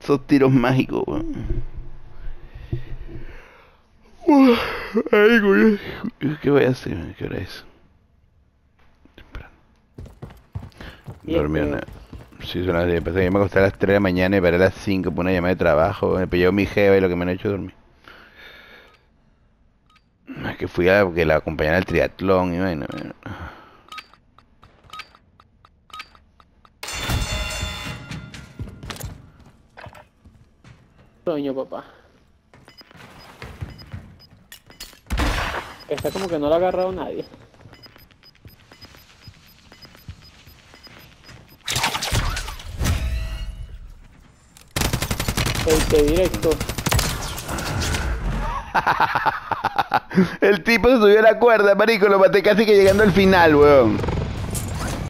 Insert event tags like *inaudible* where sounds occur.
Esos tiros mágicos, weón. Ay, güey. ¿Qué voy a hacer? ¿Qué hora es? Temprano. Dormí una... Sí, son las 10. Pensé que yo me acosté a las 3 de la mañana y paré a las 5 por una llamada de trabajo. Me pilló mi jeva y lo que me han hecho dormir. Es que fui a que la acompañara al triatlón y bueno. bueno. Sueño, papá. Esta como que no la ha agarrado nadie. El directo. *laughs* El tipo se subió a la cuerda, marico, lo maté casi que llegando al final, weón.